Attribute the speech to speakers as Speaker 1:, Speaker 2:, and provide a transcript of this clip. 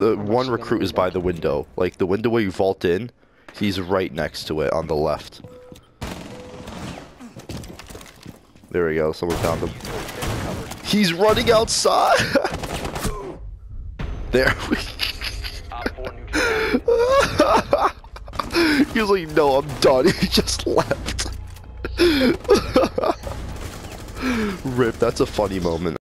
Speaker 1: The one recruit is by the window. Like the window where you vault in, he's right next to it on the left. There we go, someone found him. He's running outside! there we He was like, no, I'm done. He just left. Rip, that's a funny moment.